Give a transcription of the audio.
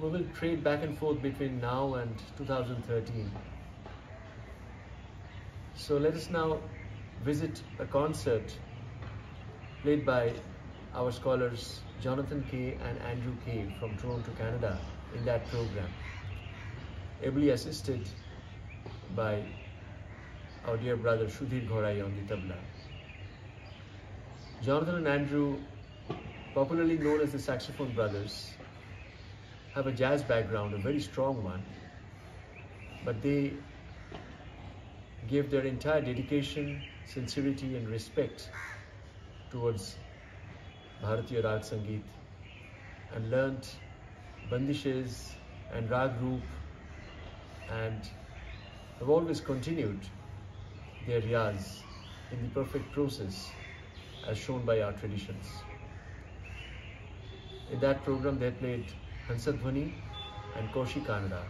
we will trade back and forth between now and 2013. So let us now visit a concert played by our scholars Jonathan Kay and Andrew Kay from Toronto, Canada in that program, ably assisted by our dear brother Sudhir Ghorai on the tabla. Jonathan and Andrew, popularly known as the Saxophone Brothers, have a jazz background, a very strong one, but they gave their entire dedication, sincerity, and respect towards Bharatiya Rag Sangeet and learnt bandishes and rag roop and have always continued their riyaz in the perfect process as shown by our traditions. In that program they played Hamsadhwani and Kaushik Kanada.